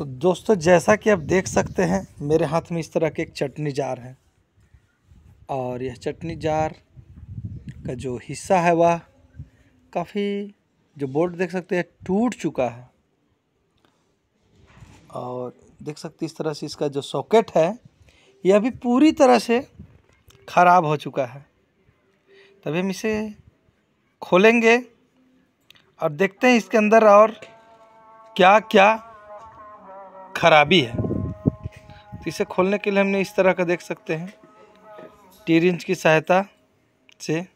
तो दोस्तों, जैसा कि आप देख सकते हैं, मेरे हाथ में इस तरह के एक चटनी जार है। और यह चटनी जार का जो हिस्सा है, वह काफ़ी, जो बोर्ड देख सकते हैं, टूट चुका है। और देख सकते इस तरह से इसका जो सॉकेट है, यह भी पूरी तरह से ख़राब हो चुका है। तभी हम इसे खोलेंगे और देखते हैं इसके अंदर और क्या क्या खराबी है। तो इसे खोलने के लिए हमने इस तरह का देख सकते हैं। टी इंच की सहायता से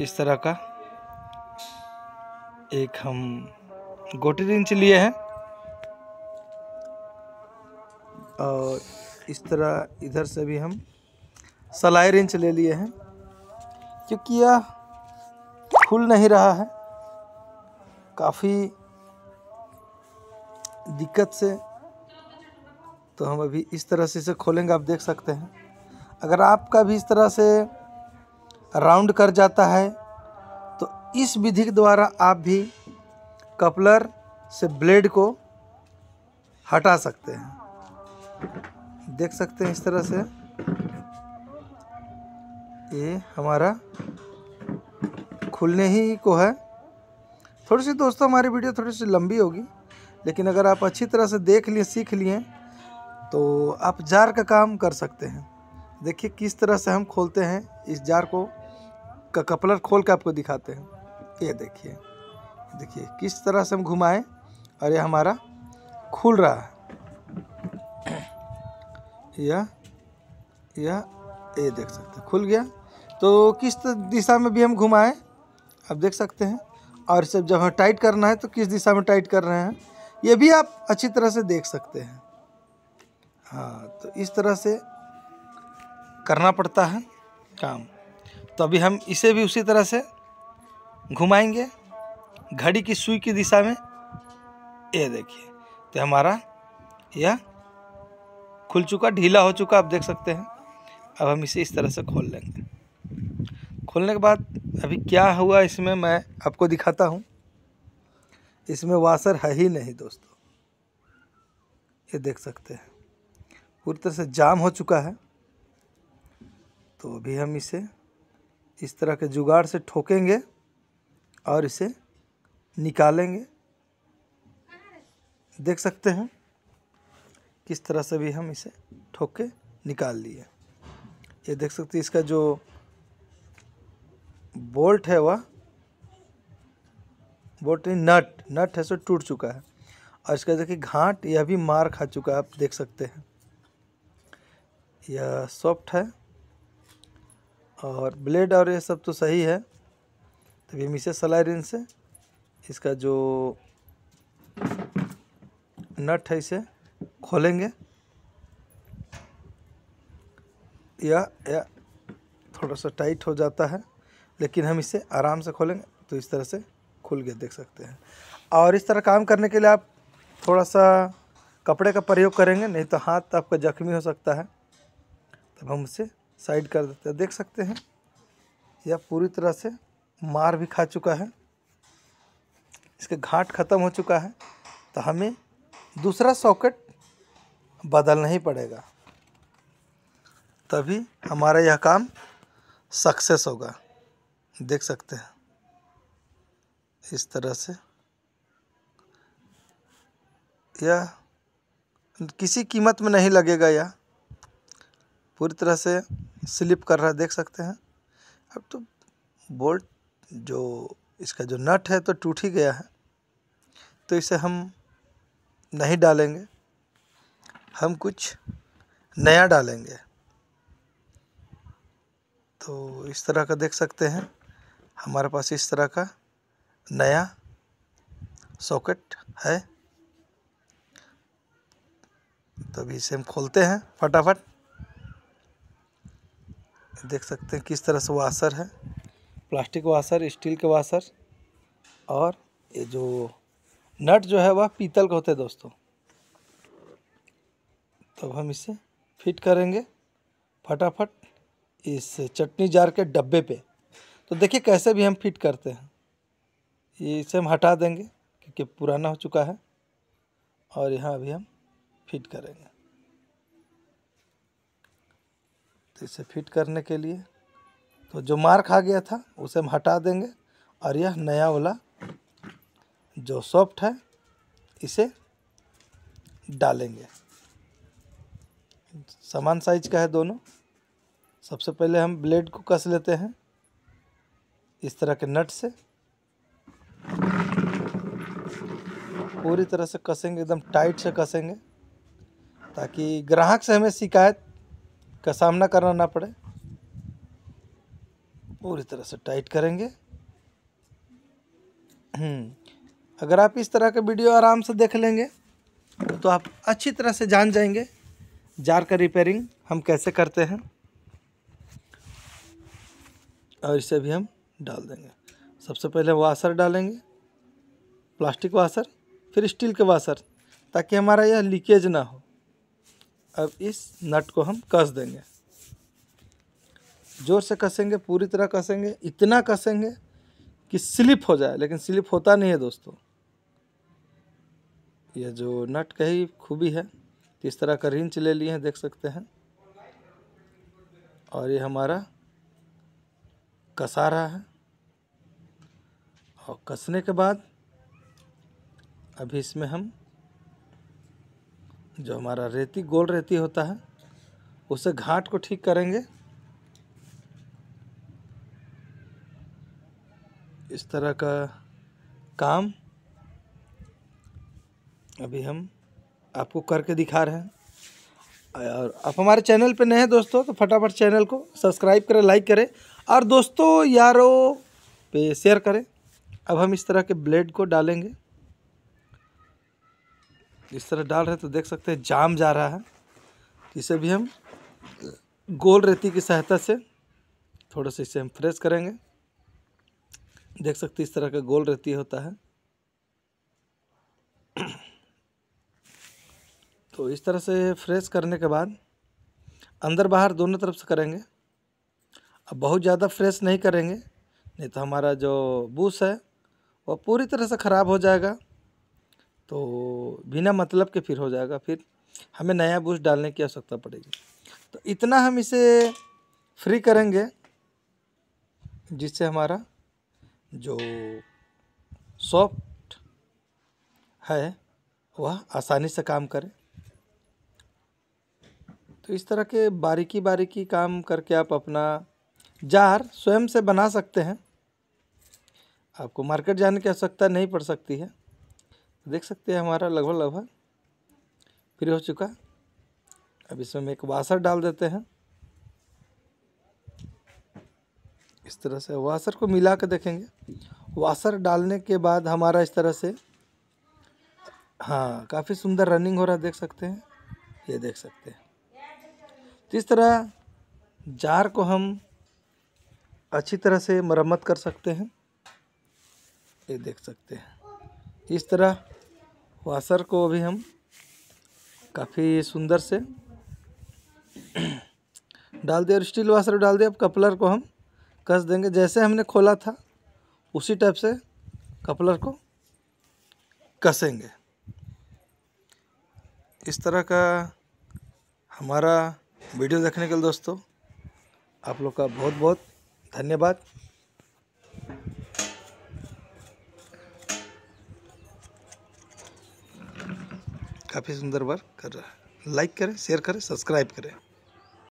इस तरह का एक हम गोटी रिंच लिए हैं। और इस तरह इधर से भी हम सलाई रिंच ले लिए हैं। क्योंकि यह खुल नहीं रहा है। काफ़ी दिक्कत से तो हम अभी इस तरह से इसे खोलेंगे, आप देख सकते हैं। अगर आपका भी इस तरह से राउंड कर जाता है तो इस विधि के द्वारा आप भी कपलर से ब्लेड को हटा सकते हैं। देख सकते हैं इस तरह से, ये हमारा खुलने ही को है। थोड़ी सी दोस्तों, हमारी वीडियो थोड़ी सी लंबी होगी लेकिन अगर आप अच्छी तरह से देख लिए, सीख लिए तो आप जार का काम कर सकते हैं। देखिए किस तरह से हम खोलते हैं। इस जार को, का कपलर खोल के आपको दिखाते हैं। ये देखिए देखिए किस तरह से हम घुमाएँ। और ये हमारा खुल रहा है। यह यह, ये देख सकते हैं, खुल गया। तो किस दिशा में भी हम घुमाएँ, आप देख सकते हैं। और सब जब हमें टाइट करना है तो किस दिशा में टाइट कर रहे हैं? ये भी आप अच्छी तरह से देख सकते हैं। हाँ तो इस तरह से करना पड़ता है काम। तो अभी हम इसे भी उसी तरह से घुमाएँगे। घड़ी की सुई की दिशा में ये देखिए तो हमारा यह खुल चुका, ढीला हो चुका, आप देख सकते हैं। अब हम इसे इस तरह से खोल लेंगे। खोलने के बाद अभी क्या हुआ इसमें मैं आपको दिखाता हूँ। इसमें वाशर है ही नहीं दोस्तों। ये देख सकते हैं। पूरी तरह से जाम हो चुका है। तो अभी हम इसे इस तरह के जुगाड़ से ठोकेंगे और इसे निकालेंगे। देख सकते हैं किस तरह से भी हम इसे ठोक के निकाल लिए। ये देख सकते हैं इसका जो बोल्ट है वह नहीं नट नट है सो टूट चुका है। और इसका देखिए घाट, यह भी मार खा चुका है, आप देख सकते हैं। यह सॉफ्ट है। और ब्लेड और ये सब तो सही है। तभी हम इसे सलाई रिन से, इसका जो नट है इसे खोलेंगे। या या थोड़ा सा टाइट हो जाता है, लेकिन हम इसे आराम से खोलेंगे। तो इस तरह से खुल गया देख सकते हैं। और इस तरह काम करने के लिए आप थोड़ा सा कपड़े का प्रयोग करेंगे, नहीं तो हाथ आपका जख्मी हो सकता है। तब हम उसे साइड कर देते हैं। देख सकते हैं, यह पूरी तरह से मार भी खा चुका है। इसके घाट ख़त्म हो चुका है तो हमें दूसरा सॉकेट बदलना ही पड़ेगा। तभी हमारा यह काम सक्सेस होगा। देख सकते हैं। इस तरह से। यह किसी कीमत में नहीं लगेगा यह पूरी तरह से स्लिप कर रहा है, देख सकते हैं। अब तो बोल्ट जो इसका जो नट है तो टूट ही गया है। तो इसे हम नहीं डालेंगे। हम कुछ नया डालेंगे। तो इस तरह का देख सकते हैं। हमारे पास इस तरह का नया सॉकेट है। तो अभी इसे हम खोलते हैं फटाफट। देख सकते हैं किस तरह से वाशर है। प्लास्टिक वाशर, स्टील के वाशर और ये जो नट जो है वह पीतल का होते हैं दोस्तों। तब हम इसे फिट करेंगे फटाफट इस चटनी जार के डब्बे पे। तो देखिए कैसे भी हम फिट करते हैं। इसे हम हटा देंगे, क्योंकि पुराना हो चुका है, और यहाँ अभी हम फिट करेंगे। तो इसे फिट करने के लिए तो जो मार्क आ गया था, उसे हम हटा देंगे, और यह नया वाला जो सॉफ्ट है, इसे डालेंगे। समान साइज़ का है दोनों। सबसे पहले हम ब्लेड को कस लेते हैं, इस तरह के नट से। पूरी तरह से कसेंगे एकदम टाइट से कसेंगे ताकि ग्राहक से हमें शिकायत का सामना करना ना पड़े। पूरी तरह से टाइट करेंगे। हम्म, अगर आप इस तरह का वीडियो आराम से देख लेंगे तो आप अच्छी तरह से जान जाएँगे जार का रिपेयरिंग हम कैसे करते हैं और इसे भी हम डाल देंगे। सबसे पहले वाशर डालेंगे प्लास्टिक वाशर फिर स्टील के वाशर, ताकि हमारा यह लीकेज ना हो। अब इस नट को हम कस देंगे। ज़ोर से कसेंगे, पूरी तरह कसेंगे, इतना कसेंगे कि स्लिप हो जाए, लेकिन स्लिप होता नहीं है दोस्तों। यह जो नट का ही खूबी है तो इस तरह का रिंच ले लिए हैं, देख सकते हैं। और ये हमारा कसा रहा है। और कसने के बाद अभी इसमें हम जो हमारा रेती, गोल रेती होता है, उसे घाट को ठीक करेंगे। इस तरह का काम अभी हम आपको करके दिखा रहे हैं। और आप हमारे चैनल पे नए हैं दोस्तों तो फटाफट चैनल को सब्सक्राइब करें, लाइक करें। और दोस्तों, यारों पे शेयर करें। अब हम इस तरह के ब्लेड को डालेंगे। इस तरह डाल रहे तो देख सकते हैं जाम जा रहा है। इसे भी हम गोल रेती की सहायता से थोड़ा सा इसे हम फ्रेश करेंगे। देख सकते इस तरह का गोल रेती होता है। तो इस तरह से फ्रेश करने के बाद अंदर बाहर दोनों तरफ़ से करेंगे। अब बहुत ज़्यादा फ्रेश नहीं करेंगे, नहीं तो हमारा जो बूस है वह पूरी तरह से ख़राब हो जाएगा। तो बिना मतलब के फिर हो जाएगा, फिर हमें नया बूस डालने की आवश्यकता पड़ेगी। तो इतना हम इसे फ्री करेंगे, जिससे हमारा जो सॉफ्ट है, वह आसानी से काम करे। तो इस तरह के बारीकी बारीकी काम करके आप अपना जार स्वयं से बना सकते हैं। आपको मार्केट जाने की आवश्यकता नहीं पड़ सकती है। देख सकते हैं हमारा लगभग लगभग, फ्री हो चुका। अब इसमें हम एक वाशर डाल देते हैं। इस तरह से वाशर को मिला कर देखेंगे। वाशर डालने के बाद हमारा इस तरह से हाँ काफ़ी सुंदर रनिंग हो रहा देख सकते हैं। ये देख सकते हैं। तो इस तरह जार को हम अच्छी तरह से मरम्मत कर सकते हैं। ये देख सकते हैं। इस तरह वाशर को अभी हम काफ़ी सुंदर से डाल दिया और स्टील वाशर डाल दिया अब कपलर को हम कस देंगे। जैसे हमने खोला था, उसी टाइप से कपलर को कसेंगे। इस तरह का हमारा वीडियो देखने के लिए दोस्तों, आप लोग का बहुत बहुत धन्यवाद। काफ़ी सुंदर वर्क कर रहा है। लाइक करें शेयर करें सब्सक्राइब करें।